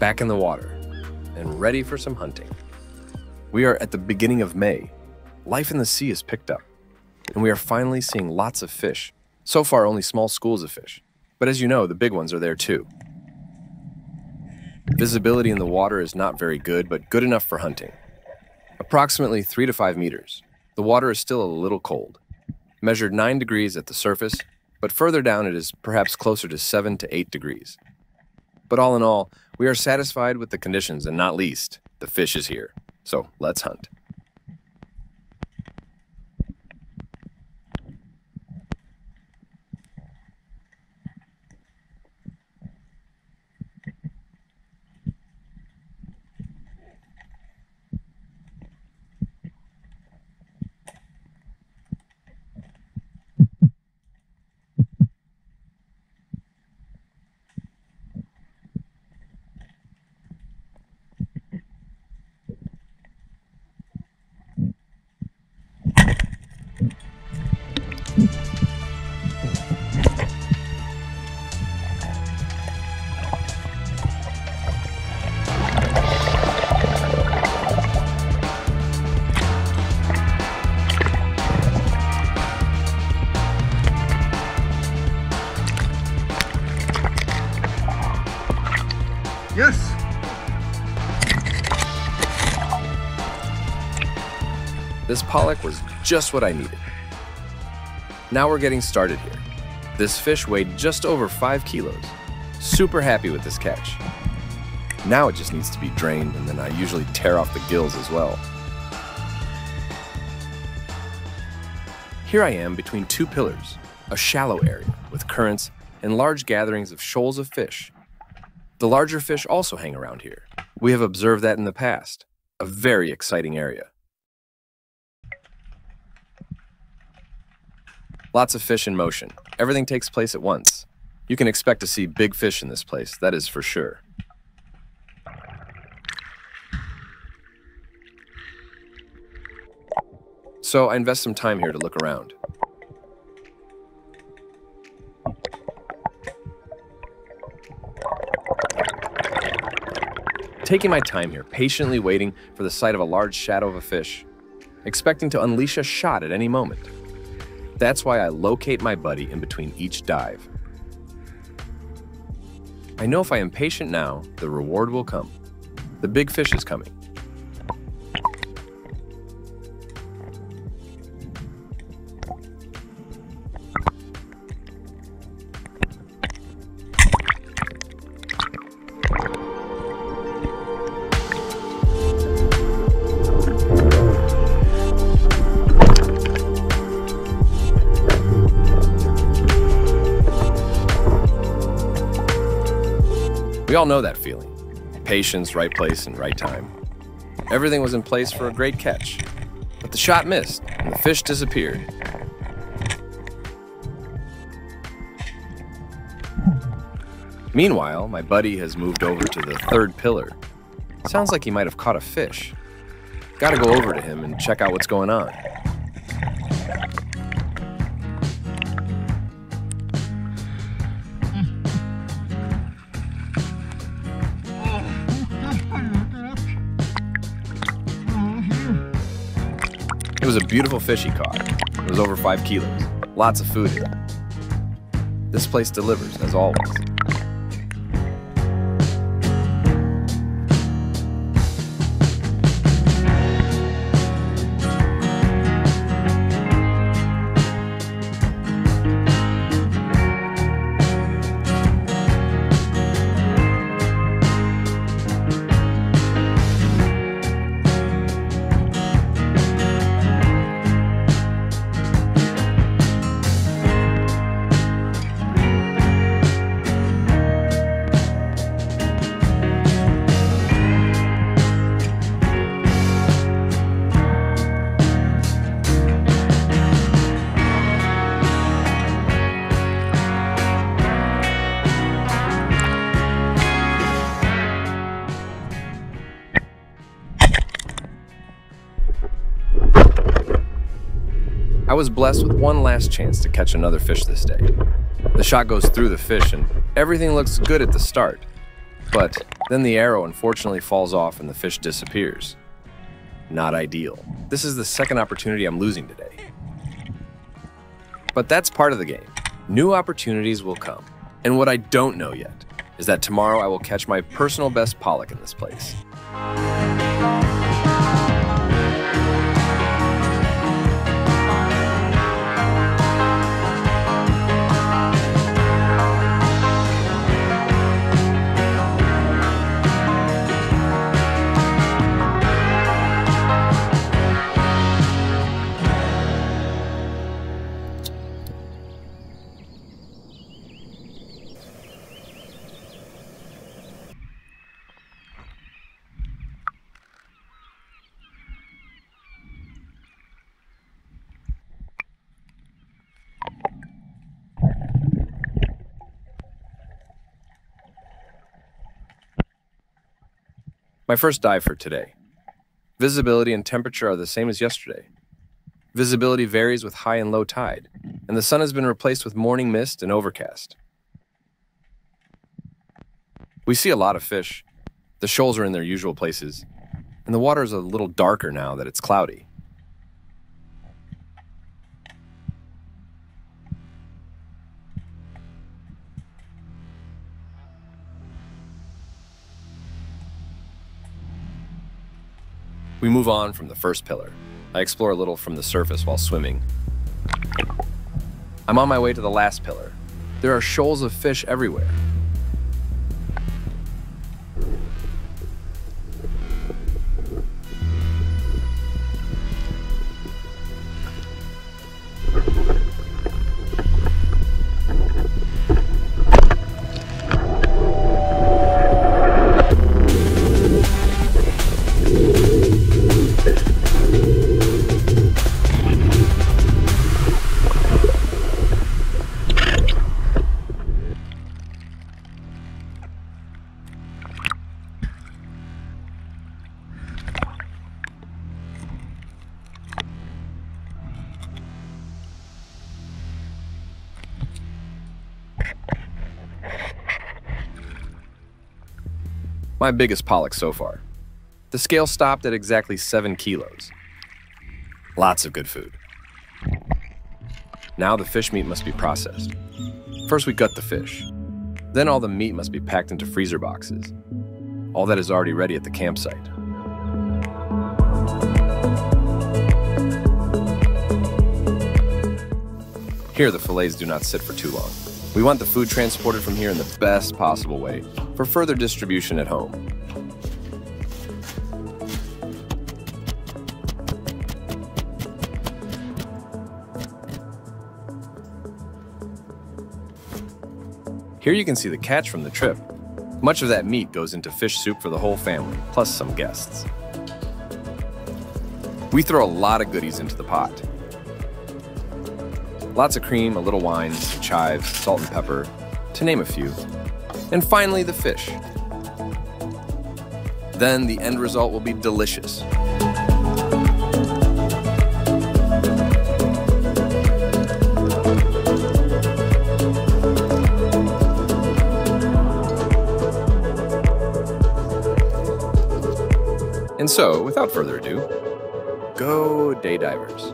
back in the water and ready for some hunting. We are at the beginning of May. Life in the sea has picked up, and we are finally seeing lots of fish. So far, only small schools of fish. But as you know, the big ones are there too. Visibility in the water is not very good, but good enough for hunting. Approximately 3 to 5 meters. The water is still a little cold. Measured 9 degrees at the surface, but further down it is perhaps closer to 7 to 8 degrees. But all in all, we are satisfied with the conditions and not least, the fish is here. So let's hunt. This pollock was just what I needed. Now we're getting started here. This fish weighed just over 5 kilos. Super happy with this catch. Now it just needs to be drained, and then I usually tear off the gills as well. Here I am between two pillars, a shallow area with currents and large gatherings of shoals of fish. The larger fish also hang around here. We have observed that in the past. A very exciting area. Lots of fish in motion. Everything takes place at once. You can expect to see big fish in this place, that is for sure. So I invest some time here to look around. Taking my time here, patiently waiting for the sight of a large shadow of a fish, expecting to unleash a shot at any moment. That's why I locate my buddy in between each dive. I know if I am patient now, the reward will come. The big fish is coming. We all know that feeling patience, right place, and right time. Everything was in place for a great catch, but the shot missed and the fish disappeared. Meanwhile, my buddy has moved over to the third pillar. Sounds like he might have caught a fish. Gotta go over to him and check out what's going on. Was a beautiful fish he caught. It was over five kilos. Lots of food in it. This place delivers, as always. Was blessed with one last chance to catch another fish this day. The shot goes through the fish, and everything looks good at the start. But then the arrow unfortunately falls off and the fish disappears. Not ideal. This is the second opportunity I'm losing today. But that's part of the game. New opportunities will come. And what I don't know yet is that tomorrow I will catch my personal best pollock in this place. My first dive for today. Visibility and temperature are the same as yesterday. Visibility varies with high and low tide, and the sun has been replaced with morning mist and overcast. We see a lot of fish. The shoals are in their usual places, and the water is a little darker now that it's cloudy. We move on from the first pillar. I explore a little from the surface while swimming. I'm on my way to the last pillar. There are shoals of fish everywhere. My biggest pollock so far. The scale stopped at exactly 7 kilos. Lots of good food. Now the fish meat must be processed. First, we gut the fish. Then, all the meat must be packed into freezer boxes. All that is already ready at the campsite. Here, the fillets do not sit for too long. We want the food transported from here in the best possible way for further distribution at home. Here you can see the catch from the trip. Much of that meat goes into fish soup for the whole family, plus some guests. We throw a lot of goodies into the pot. Lots of cream, a little wine, chives, salt and pepper, to name a few. And finally, the fish. Then the end result will be delicious. And so, without further ado, go day divers.